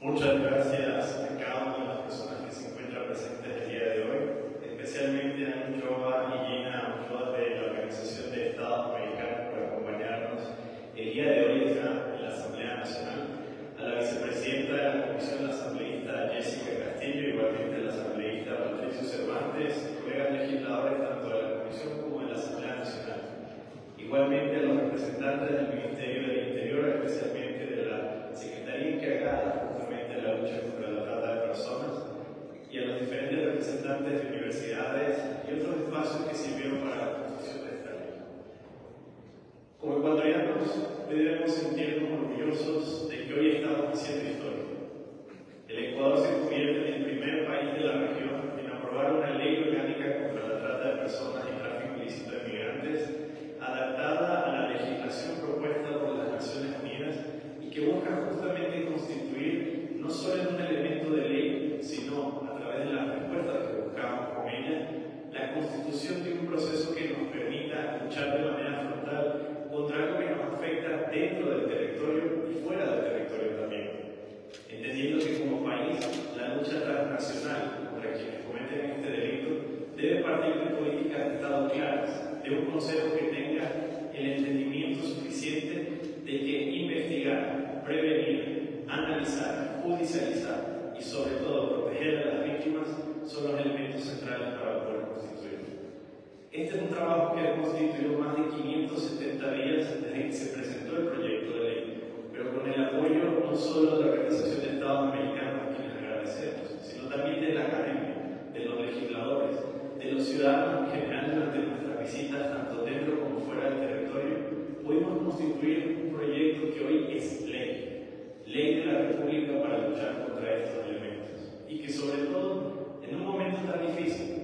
Muchas gracias a cada una de las personas que se encuentran presentes el día de hoy, especialmente a Joa y Gina Ochoa de la Organización de Estados Americanos por acompañarnos el día de hoy en la Asamblea Nacional, a la vicepresidenta de la Comisión, la asambleísta Jessica Castillo, igualmente a la asambleísta Patricio Cervantes, colegas legisladores tanto de la Comisión como de la Asamblea Nacional, igualmente los representantes del Ministerio del Interior, especialmente de la Secretaría encargada justamente de la lucha contra la trata de personas, y a los diferentes representantes de universidades y otros espacios que sirvieron para la construcción de esta ley. Como ecuatorianos, debemos sentirnos orgullosos de que hoy estamos haciendo historia. El Ecuador se convierte en el primer país de la región en aprobar una ley orgánica contra la trata de personas y tráfico ilícito de migrantes, adaptada a la legislación propuesta por las Naciones Unidas y que busca justamente constituir no solo en un elemento de ley, sino a través de las respuestas que buscamos con ella, la constitución de un proceso que nos permita luchar de manera frontal contra algo que nos afecta dentro del territorio y fuera del territorio también. Entendiendo que como país la lucha transnacional contra quienes cometen este delito debe partir de políticas de Estado claras, de un consejo que tenga el entendimiento suficiente de que investigar, prevenir, analizar, judicializar y sobre todo proteger a las víctimas son los elementos centrales para poder constituir. Este es un trabajo que ha constituido más de 570 días desde que se presentó el proyecto de ley, pero con el apoyo no solo de la Organización de Estados Americanos, a quienes agradecemos, sino también de la academia, de los legisladores, de los ciudadanos en general durante nuestras visitas, tanto dentro como fuera del territorio, pudimos constituir un proyecto que hoy es ley, ley de la República para luchar contra estos elementos, y que sobre todo, en un momento tan difícil,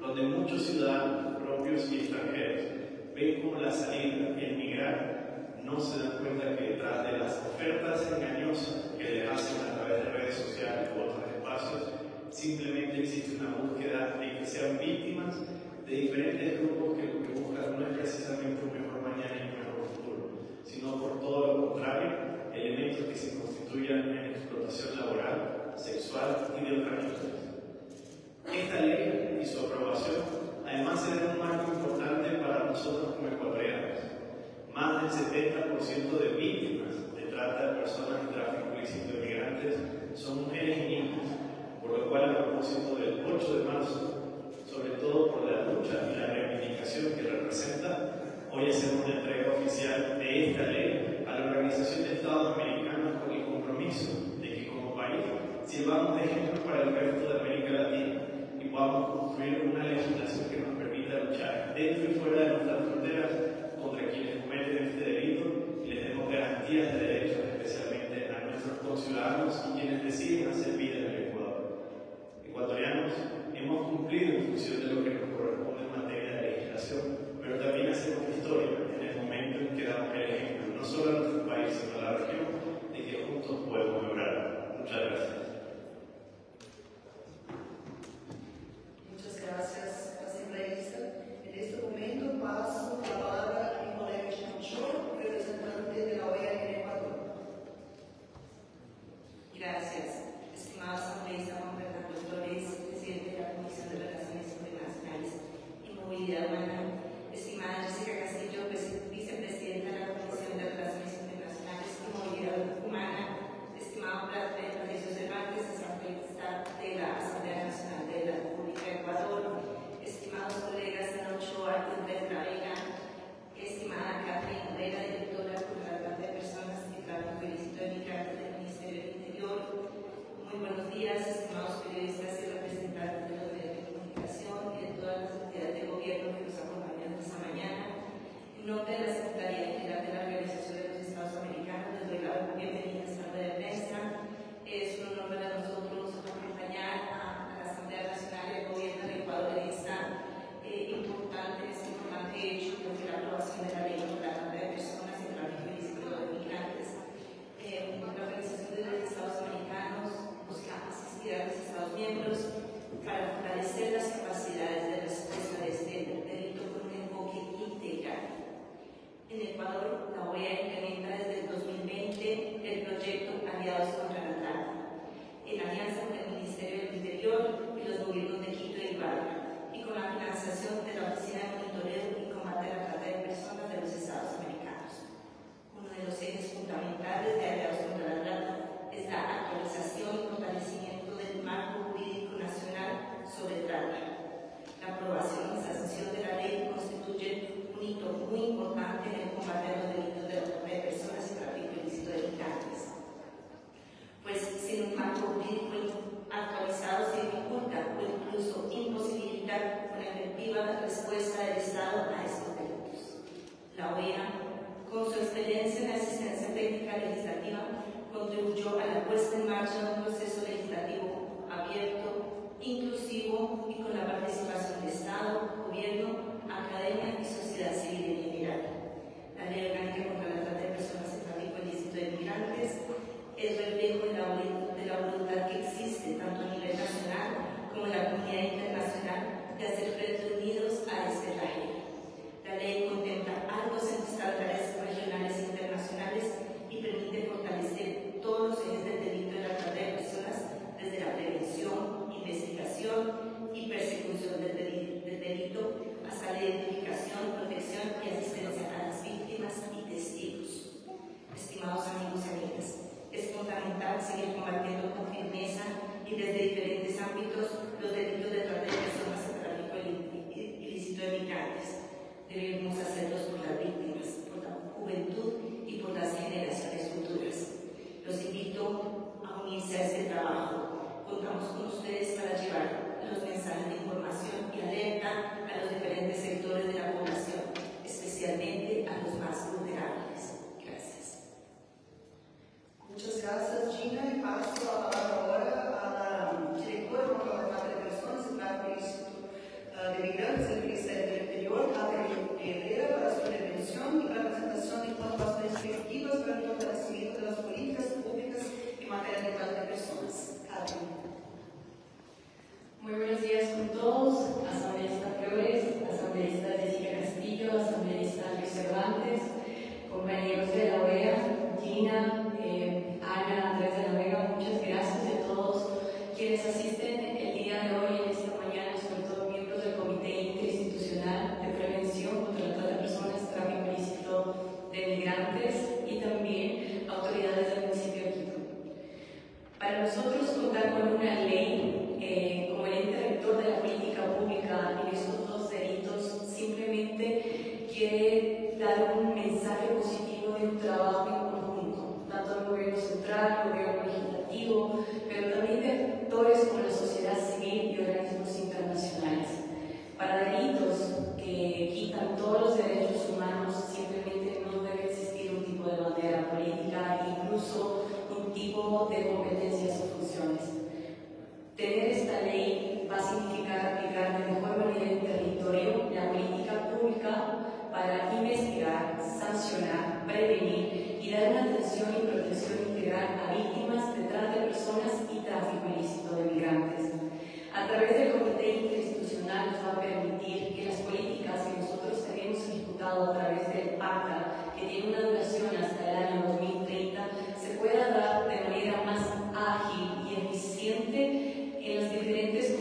donde muchos ciudadanos propios y extranjeros ven como la salida, el migrar, no se dan cuenta que detrás de las ofertas engañosas que les hacen a través de redes sociales u otros espacios, simplemente existe una búsqueda de que sean víctimas de diferentes grupos que lo que buscan no es precisamente un mejor mañana y un mejor futuro, sino por todo lo contrario, elementos que se constituyan en explotación laboral, sexual y de otras. Esta ley y su aprobación además será un marco importante para nosotros como ecuatorianos. Más del 70% de víctimas de trata de personas y tráfico ilícito de migrantes son mujeres y niños, por lo cual a propósito del 8 de marzo, sobre todo por la lucha y la reivindicación que representa, hoy hacemos una entrega oficial de esta ley a la Organización de Estados Americanos con el compromiso de que como país sirvamos de ejemplo para el resto de América Latina y podamos construir una legislación que nos permita luchar dentro y fuera de nuestras fronteras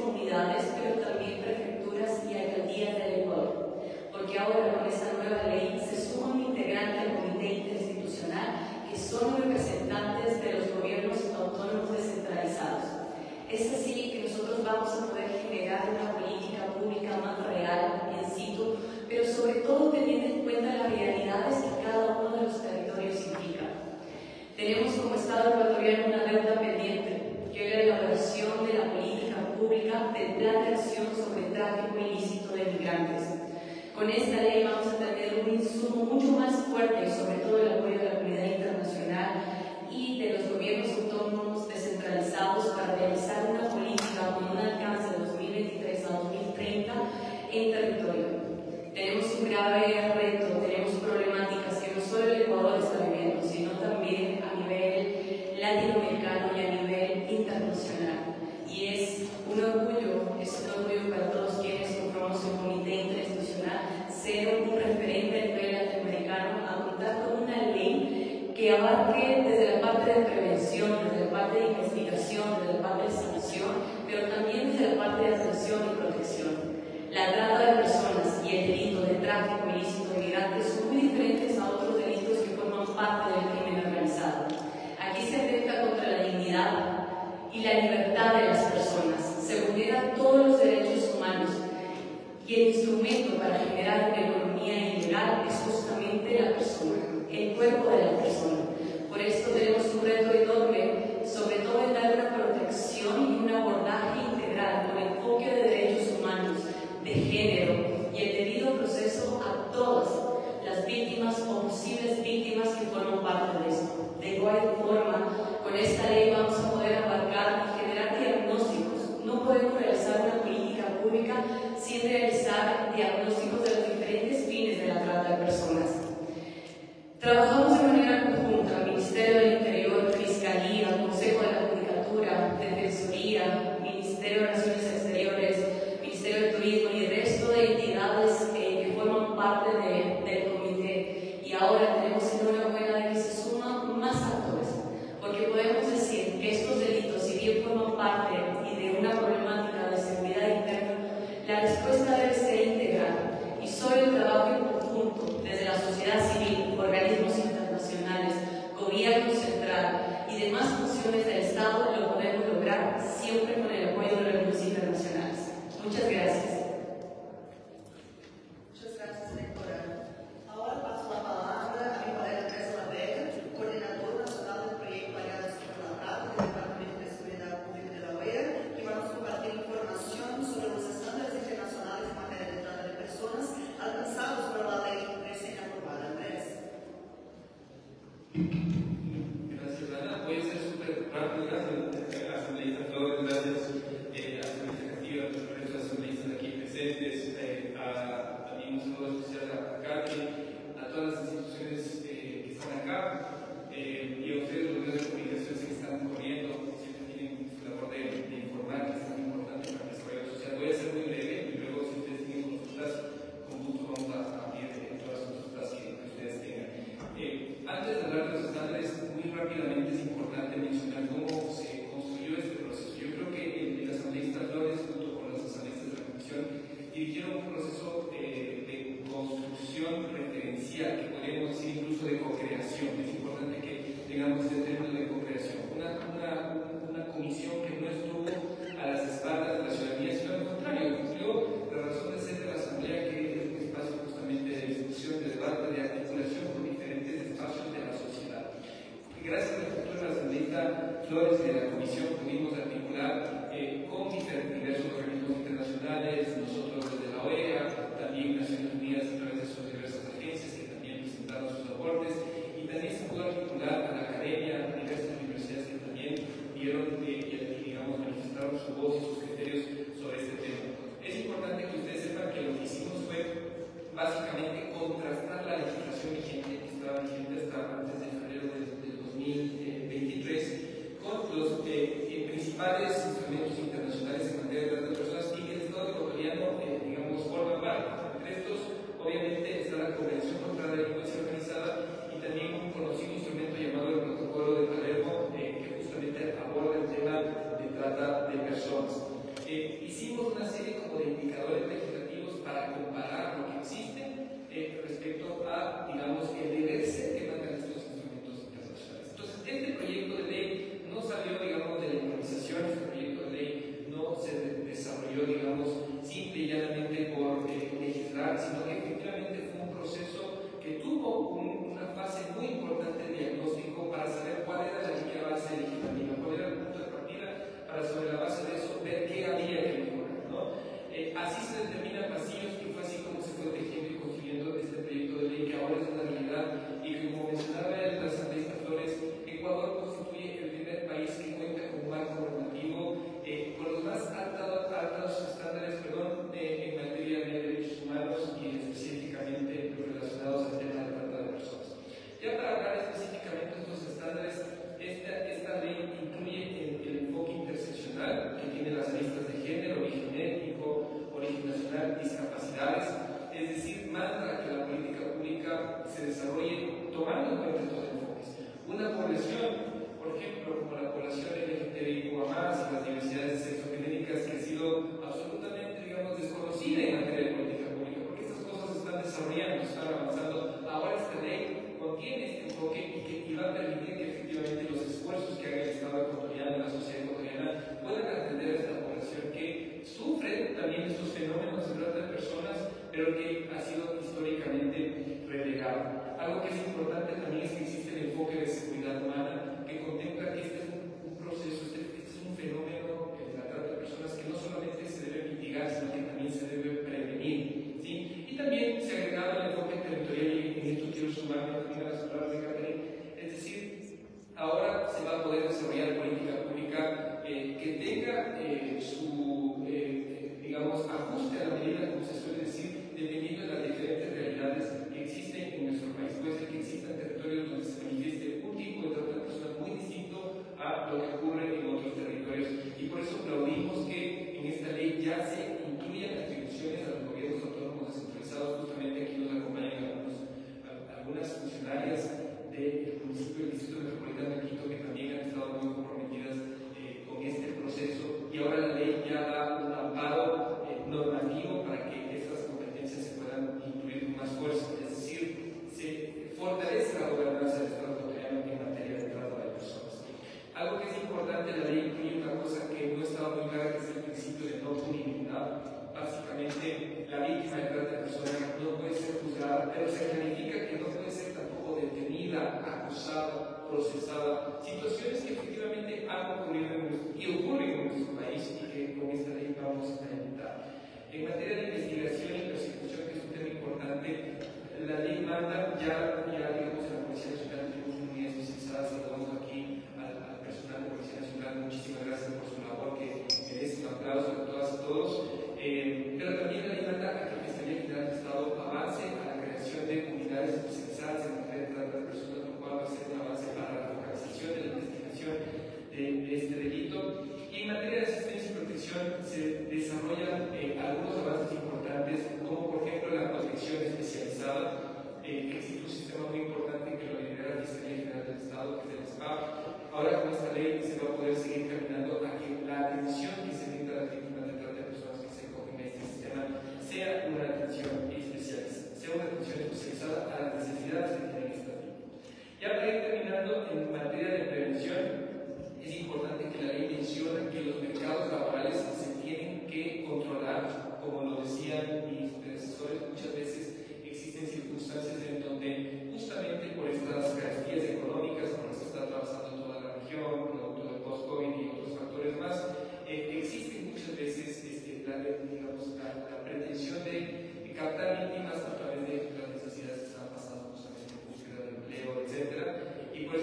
comunidades, pero también prefecturas y alcaldías del Ecuador, porque ahora con esa nueva ley se suman integrantes del comité interinstitucional que son representantes de los gobiernos autónomos descentralizados. Es así que nosotros vamos a poder generar una política pública más real, en situ, pero sobre todo teniendo en cuenta las realidades que cada uno de los territorios implica. Tenemos como Estado ecuatoriano una deuda pendiente, que era la versión de la política Pública del Plan de Acción sobre el Tráfico Ilícito de Migrantes. Con esta ley vamos a tener un insumo mucho más fuerte, sobre todo el apoyo de la comunidad internacional y de los gobiernos autónomos descentralizados para realizar una política con un alcance de 2023 a 2030 en territorio. Tenemos un grave reto, tenemos problemáticas que no solo el Ecuador está y protección. La trata de personas y el delito de tráfico ilícito de migrantes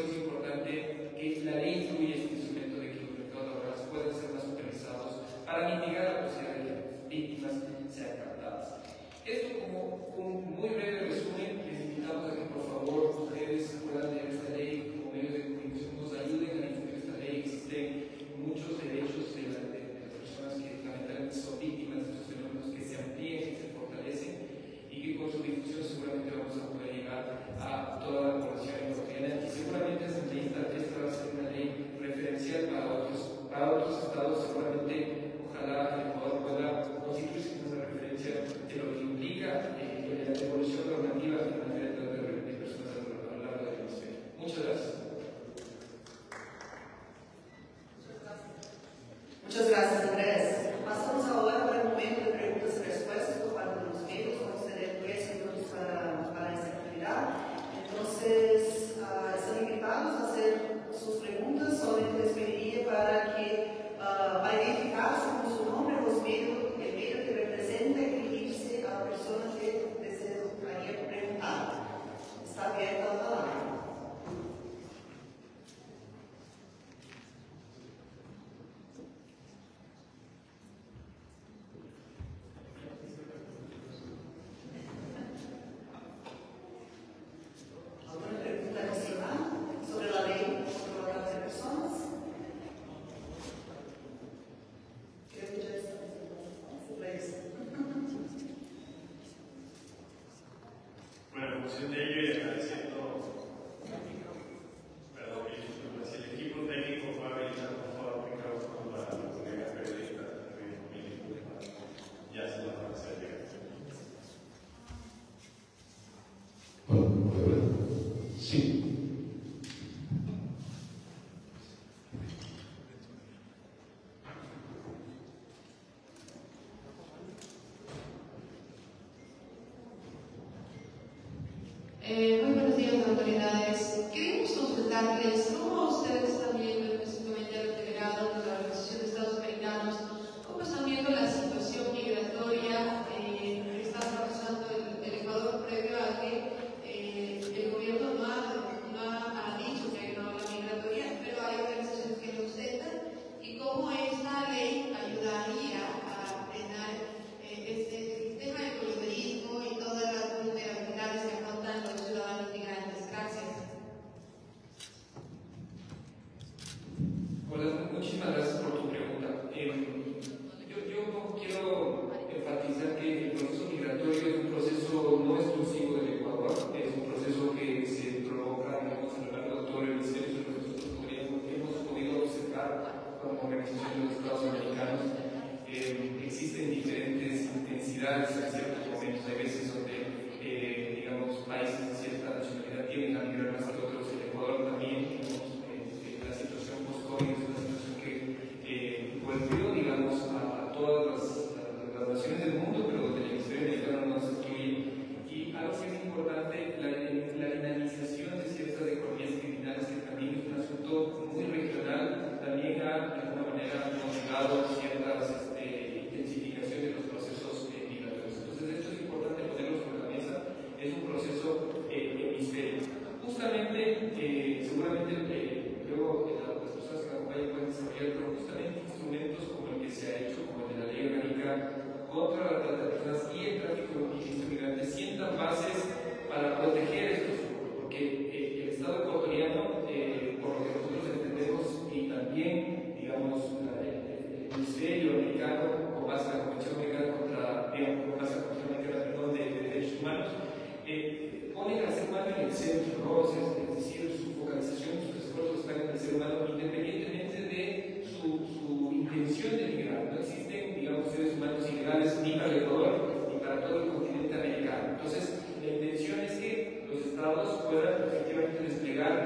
es importante que la ley incluya este instrumento de que los mercados laborales pueden ser más utilizados para mitigar la posibilidad de que las víctimas sean captadas. Esto como un muy breve Eh, muy buenos días, autoridades. Queremos consultarles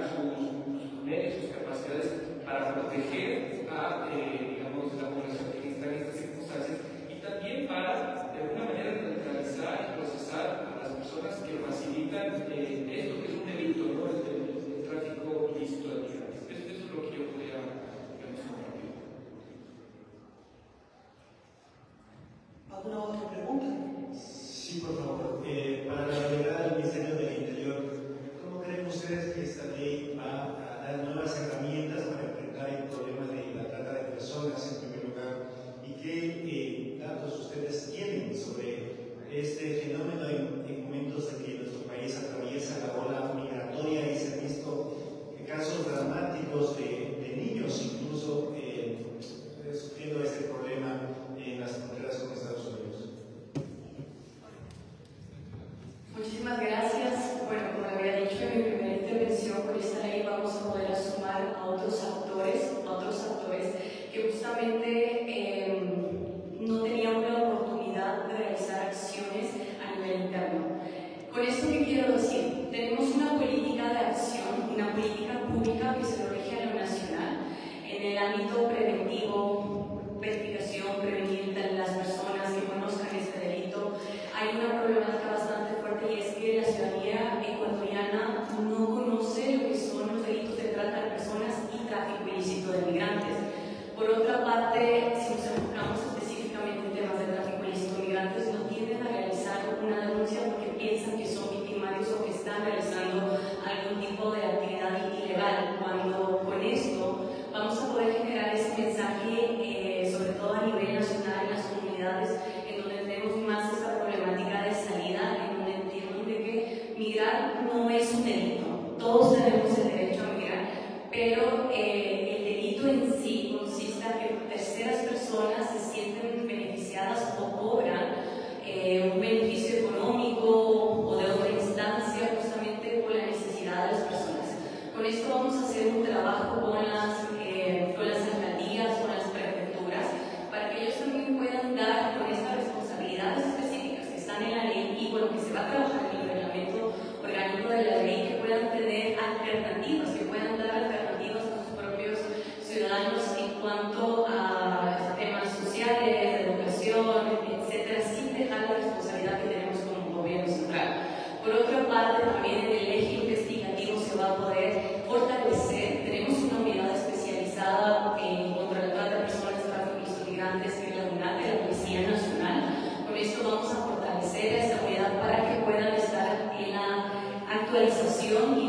sus, medios, sus capacidades para proteger a... Eh, no es un delito, todos tenemos el derecho a migrar, pero eh, el delito en sí consiste en que terceras personas se sienten beneficiadas o cobran eh, un beneficio económico o de otra instancia justamente por la necesidad de las personas. Con esto vamos a hacer un trabajo con actualización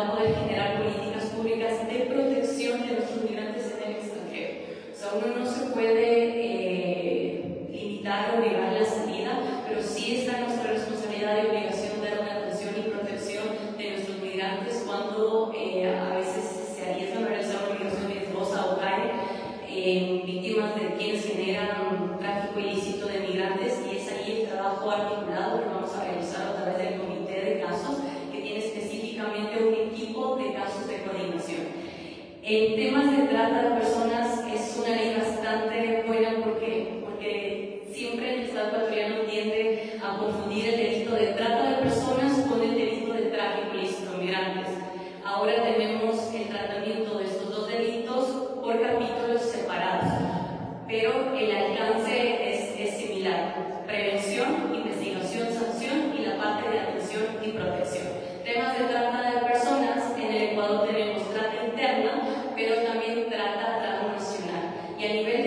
amor Y a nivel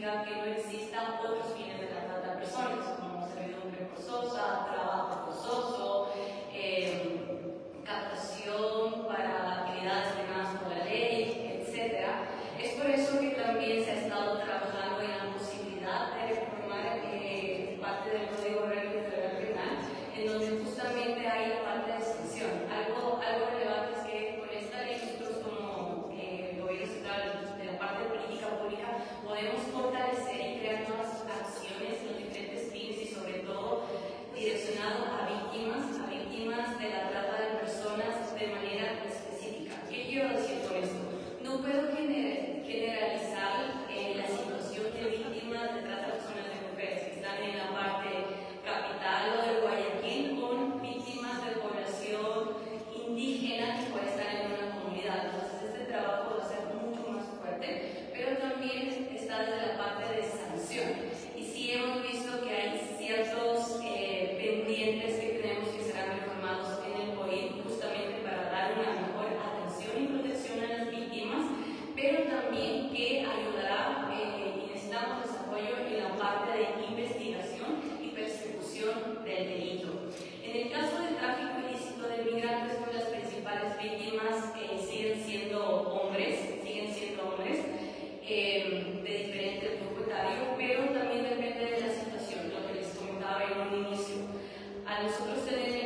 que no existan otros fines de las tantas personas, como servidumbre forzosa, trabajo víctimas eh, siguen siendo hombres, siguen siendo hombres eh, de diferentes grupos etarios, pero también depende de la situación, lo que les comentaba en un inicio. A nosotros tenemos